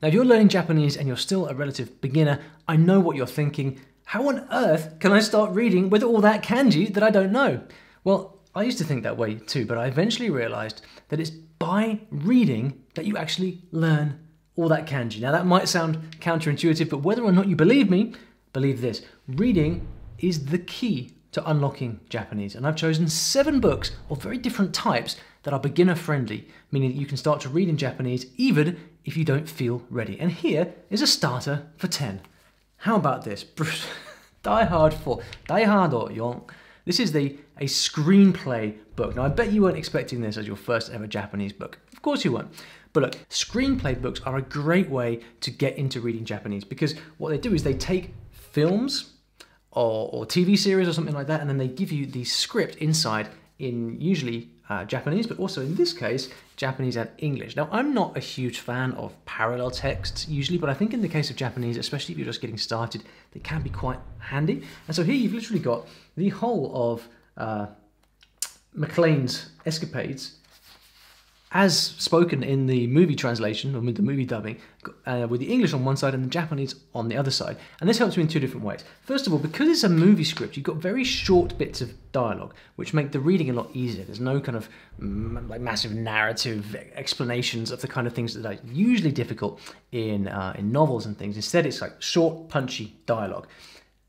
Now, if you're learning Japanese and you're still a relative beginner, I know what you're thinking. How on earth can I start reading with all that kanji that I don't know? Well, I used to think that way too, but I eventually realized that it's by reading that you actually learn all that kanji. Now, that might sound counterintuitive, but whether or not you believe me, believe this reading is the key to unlocking Japanese. And I've chosen seven books of very different types that are beginner friendly, meaning that you can start to read in Japanese even if you don't feel ready. And here is a starter for 10. How about this? Die Hard 4. Die Hard 4. This is the a screenplay book. Now, I bet you weren't expecting this as your first ever Japanese book. Of course you weren't. But look, screenplay books are a great way to get into reading Japanese because what they do is they take films or, or TV series or something like that, and then they give you the script inside in usually uh, Japanese, but also in this case, Japanese and English. Now, I'm not a huge fan of parallel texts usually, but I think in the case of Japanese, especially if you're just getting started, they can be quite handy. And so here you've literally got the whole of uh, McClane's escapades as spoken in the movie translation or with the movie dubbing, uh, with the English on one side and the Japanese on the other side. And this helps me in two different ways. First of all, because it's a movie script, you've got very short bits of dialogue, which make the reading a lot easier. There's no kind of mm, like massive narrative explanations of the kind of things that are usually difficult in uh, in novels and things. Instead, it's like short, punchy dialogue.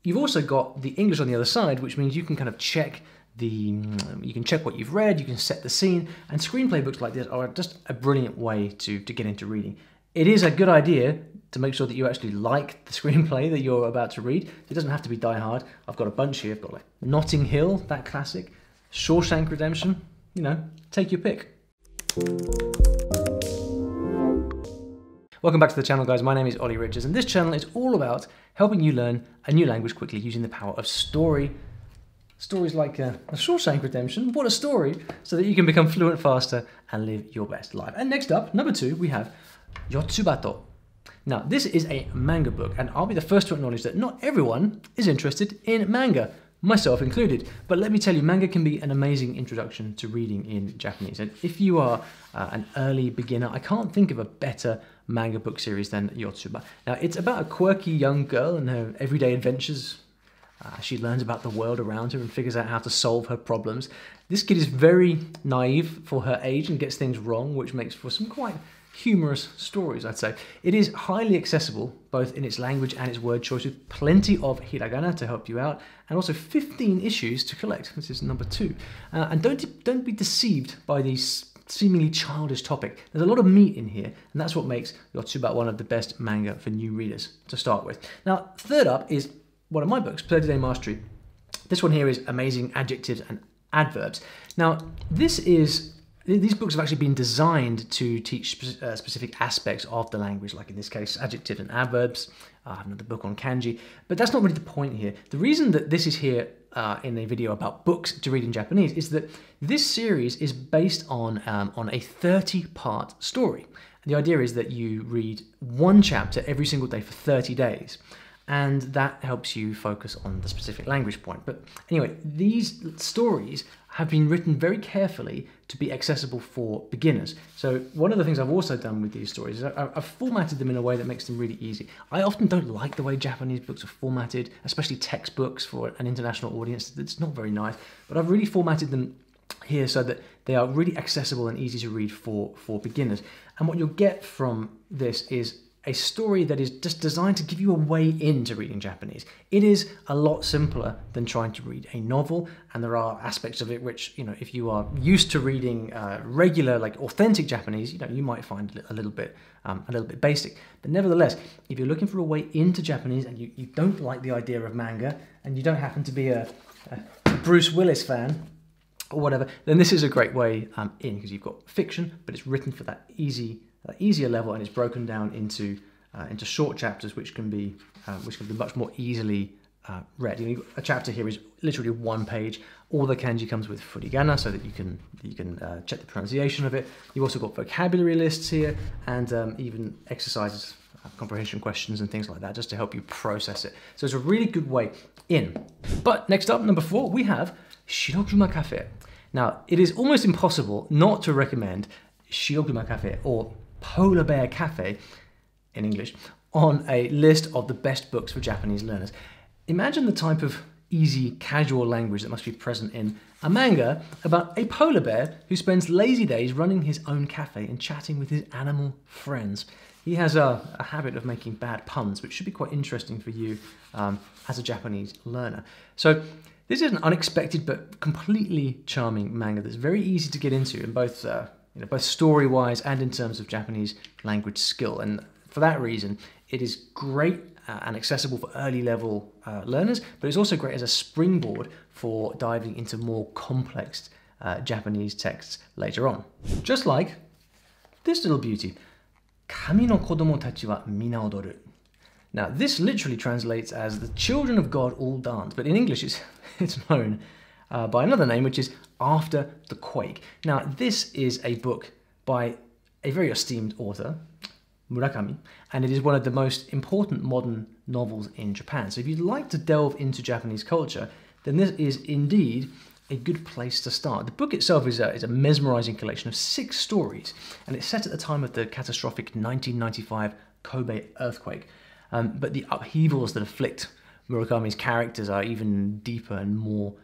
You've also got the English on the other side, which means you can kind of check the you can check what you've read, you can set the scene, and screenplay books like this are just a brilliant way to, to get into reading. It is a good idea to make sure that you actually like the screenplay that you're about to read. It doesn't have to be Die Hard. I've got a bunch here. I've got like Notting Hill, that classic, Shawshank Redemption. You know, take your pick. Welcome back to the channel guys, my name is Olly Richards and this channel is all about helping you learn a new language quickly using the power of story Stories like uh, a Shawshank Redemption, what a story, so that you can become fluent faster and live your best life. And next up, number two, we have Yotsubato. Now, this is a manga book, and I'll be the first to acknowledge that not everyone is interested in manga, myself included. But let me tell you, manga can be an amazing introduction to reading in Japanese. And if you are uh, an early beginner, I can't think of a better manga book series than Yotsuba. Now, it's about a quirky young girl and her everyday adventures uh, she learns about the world around her and figures out how to solve her problems. This kid is very naive for her age and gets things wrong, which makes for some quite humorous stories, I'd say. It is highly accessible, both in its language and its word choice, with plenty of hiragana to help you out, and also 15 issues to collect. This is number two. Uh, and don't, don't be deceived by these seemingly childish topic. There's a lot of meat in here, and that's what makes Yotsuba one of the best manga for new readers to start with. Now, third up is one of my books, 30 Day Mastery. This one here is amazing adjectives and adverbs. Now, this is these books have actually been designed to teach uh, specific aspects of the language, like in this case, adjectives and adverbs. I have another book on kanji, but that's not really the point here. The reason that this is here uh, in a video about books to read in Japanese is that this series is based on, um, on a 30-part story. And the idea is that you read one chapter every single day for 30 days and that helps you focus on the specific language point. But anyway, these stories have been written very carefully to be accessible for beginners. So one of the things I've also done with these stories is I've formatted them in a way that makes them really easy. I often don't like the way Japanese books are formatted, especially textbooks for an international audience. It's not very nice, but I've really formatted them here so that they are really accessible and easy to read for, for beginners. And what you'll get from this is a story that is just designed to give you a way into reading Japanese. It is a lot simpler than trying to read a novel, and there are aspects of it which, you know, if you are used to reading uh, regular, like authentic Japanese, you know, you might find a little bit, um, a little bit basic. But nevertheless, if you're looking for a way into Japanese and you, you don't like the idea of manga, and you don't happen to be a, a Bruce Willis fan, or whatever, then this is a great way um, in because you've got fiction, but it's written for that easy uh, easier level and it's broken down into uh, into short chapters which can be uh, which can be much more easily uh, read. You know, a chapter here is literally one page. All the kanji comes with furigana so that you can you can uh, check the pronunciation of it. You've also got vocabulary lists here and um, even exercises, uh, comprehension questions and things like that just to help you process it. So it's a really good way in. But next up, number four, we have Shirokuma Cafe. Now, it is almost impossible not to recommend Shirokuma Cafe or Polar Bear Cafe in English, on a list of the best books for Japanese learners. Imagine the type of easy, casual language that must be present in a manga about a polar bear who spends lazy days running his own cafe and chatting with his animal friends. He has a, a habit of making bad puns, which should be quite interesting for you um, as a Japanese learner. So, this is an unexpected but completely charming manga that's very easy to get into in both, uh, you know, both story-wise and in terms of Japanese language skill. And for that reason, it is great uh, and accessible for early level uh, learners, but it's also great as a springboard for diving into more complex uh, Japanese texts later on. Just like this little beauty. Kami no kodomo tachi wa mina odoru. Now, this literally translates as the children of God all dance, but in English it's, it's known uh, by another name, which is After the Quake. Now, this is a book by a very esteemed author, Murakami, and it is one of the most important modern novels in Japan. So if you'd like to delve into Japanese culture, then this is indeed a good place to start. The book itself is a, is a mesmerizing collection of six stories, and it's set at the time of the catastrophic 1995 Kobe earthquake. Um, but the upheavals that afflict Murakami's characters are even deeper and more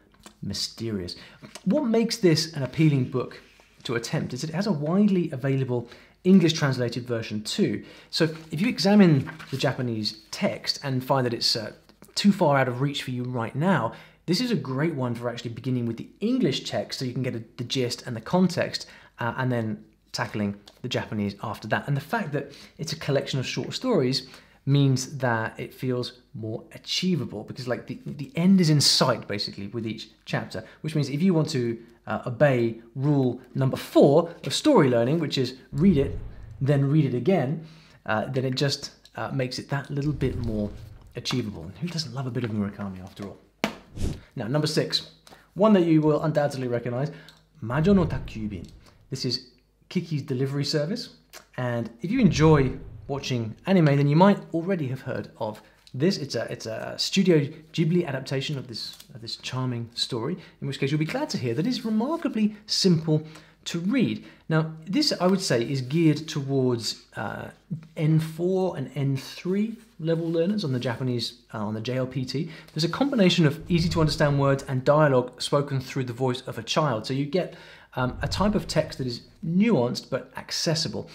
mysterious. What makes this an appealing book to attempt is that it has a widely available English translated version too. So if you examine the Japanese text and find that it's uh, too far out of reach for you right now, this is a great one for actually beginning with the English text so you can get a, the gist and the context uh, and then tackling the Japanese after that. And the fact that it's a collection of short stories means that it feels more achievable because like the, the end is in sight basically with each chapter which means if you want to uh, obey rule number four of story learning which is read it then read it again uh, then it just uh, makes it that little bit more achievable. And who doesn't love a bit of murakami after all? Now number six one that you will undoubtedly recognize majo no takyubin this is kiki's delivery service. And if you enjoy watching anime, then you might already have heard of this. It's a it's a Studio Ghibli adaptation of this of this charming story. In which case, you'll be glad to hear that it's remarkably simple to read. Now, this I would say is geared towards uh, N4 and N3 level learners on the Japanese uh, on the JLPT. There's a combination of easy to understand words and dialogue spoken through the voice of a child. So you get um, a type of text that is nuanced but accessible.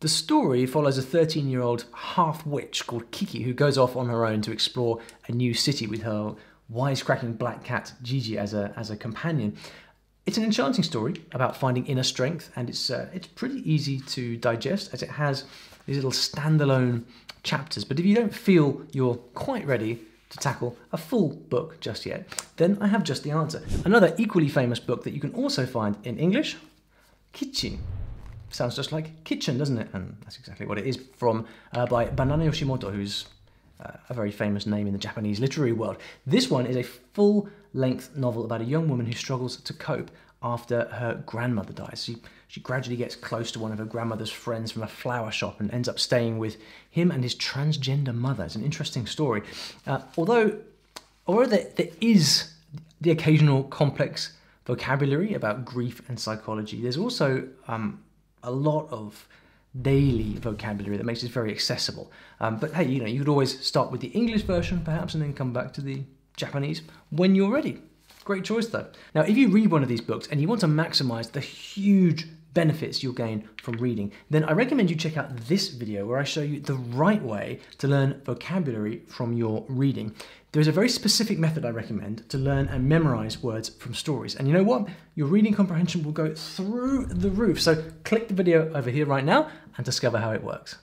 The story follows a 13 year old half witch called Kiki who goes off on her own to explore a new city with her wisecracking black cat Jiji as a, as a companion. It's an enchanting story about finding inner strength, and it's, uh, it's pretty easy to digest as it has these little standalone chapters. But if you don't feel you're quite ready to tackle a full book just yet, then I have just the answer. Another equally famous book that you can also find in English Kichin sounds just like kitchen, doesn't it? And that's exactly what it is from uh, by Banana Yoshimoto, who's uh, a very famous name in the Japanese literary world. This one is a full-length novel about a young woman who struggles to cope after her grandmother dies. She, she gradually gets close to one of her grandmother's friends from a flower shop and ends up staying with him and his transgender mother. It's an interesting story. Uh, although, although there, there is the occasional complex vocabulary about grief and psychology, there's also um, a lot of daily vocabulary that makes it very accessible. Um, but hey, you know, you could always start with the English version perhaps and then come back to the Japanese when you're ready. Great choice though. Now, if you read one of these books and you want to maximize the huge benefits you'll gain from reading, then I recommend you check out this video where I show you the right way to learn vocabulary from your reading. There's a very specific method I recommend to learn and memorize words from stories. And you know what? Your reading comprehension will go through the roof. So click the video over here right now and discover how it works.